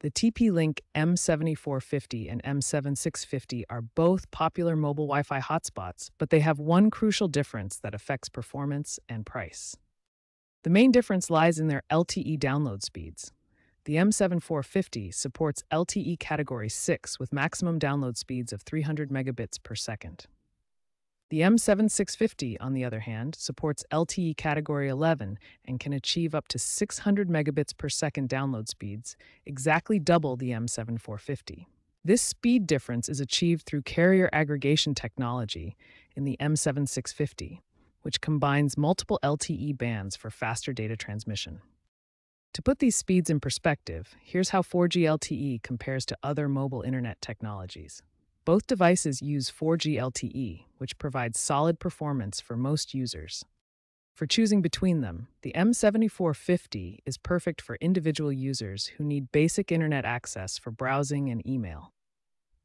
The TP Link M7450 and M7650 are both popular mobile Wi Fi hotspots, but they have one crucial difference that affects performance and price. The main difference lies in their LTE download speeds. The M7450 supports LTE Category 6 with maximum download speeds of 300 megabits per second. The M7650, on the other hand, supports LTE Category 11 and can achieve up to 600 megabits per second download speeds, exactly double the M7450. This speed difference is achieved through carrier aggregation technology in the M7650, which combines multiple LTE bands for faster data transmission. To put these speeds in perspective, here's how 4G LTE compares to other mobile internet technologies. Both devices use 4G LTE, which provides solid performance for most users. For choosing between them, the M7450 is perfect for individual users who need basic internet access for browsing and email.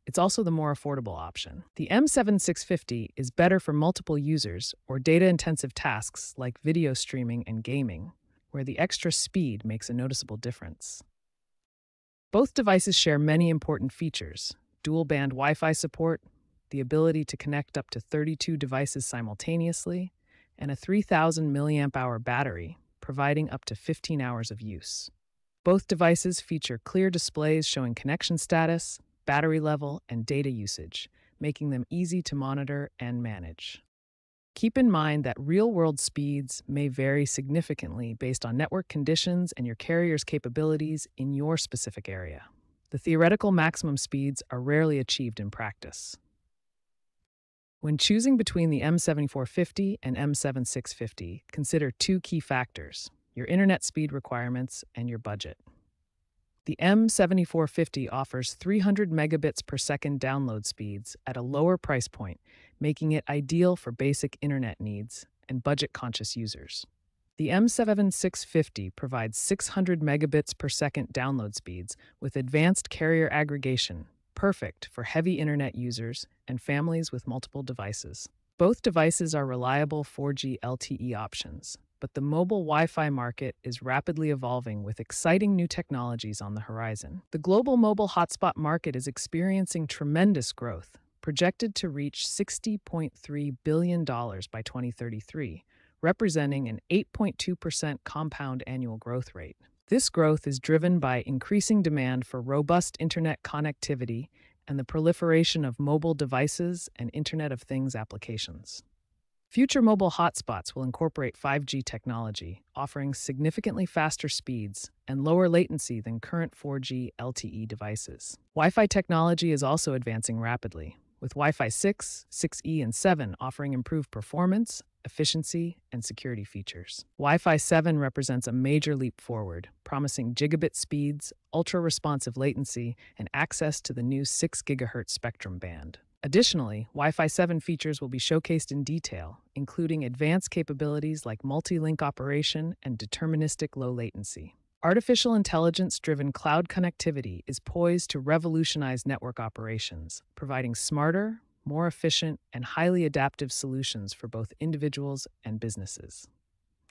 It's also the more affordable option. The M7650 is better for multiple users or data intensive tasks like video streaming and gaming, where the extra speed makes a noticeable difference. Both devices share many important features, dual band Wi Fi support, the ability to connect up to 32 devices simultaneously, and a 3000 mAh battery, providing up to 15 hours of use. Both devices feature clear displays showing connection status, battery level, and data usage, making them easy to monitor and manage. Keep in mind that real world speeds may vary significantly based on network conditions and your carrier's capabilities in your specific area. The theoretical maximum speeds are rarely achieved in practice. When choosing between the M7450 and M7650, consider two key factors your internet speed requirements and your budget. The M7450 offers 300 megabits per second download speeds at a lower price point, making it ideal for basic internet needs and budget conscious users. The M7650 provides 600 megabits per second download speeds with advanced carrier aggregation, perfect for heavy internet users and families with multiple devices. Both devices are reliable 4G LTE options, but the mobile Wi Fi market is rapidly evolving with exciting new technologies on the horizon. The global mobile hotspot market is experiencing tremendous growth, projected to reach $60.3 billion by 2033 representing an 8.2% compound annual growth rate. This growth is driven by increasing demand for robust internet connectivity and the proliferation of mobile devices and Internet of Things applications. Future mobile hotspots will incorporate 5G technology, offering significantly faster speeds and lower latency than current 4G LTE devices. Wi Fi technology is also advancing rapidly, with Wi Fi 6, 6E, and 7 offering improved performance, efficiency, and security features. Wi Fi 7 represents a major leap forward, promising gigabit speeds, ultra responsive latency, and access to the new 6 GHz spectrum band. Additionally, Wi Fi 7 features will be showcased in detail, including advanced capabilities like multi link operation and deterministic low latency. Artificial intelligence driven cloud connectivity is poised to revolutionize network operations, providing smarter, more efficient, and highly adaptive solutions for both individuals and businesses.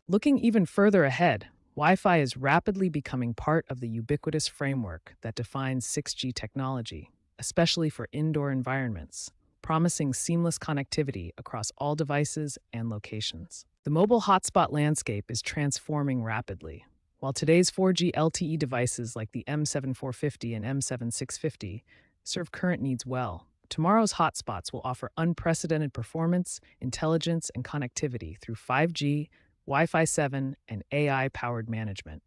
Looking even further ahead, Wi Fi is rapidly becoming part of the ubiquitous framework that defines 6G technology, especially for indoor environments, promising seamless connectivity across all devices and locations. The mobile hotspot landscape is transforming rapidly. While today's 4G LTE devices like the M7450 and M7650 serve current needs well, Tomorrow's hotspots will offer unprecedented performance, intelligence, and connectivity through 5G, Wi Fi 7, and AI powered management.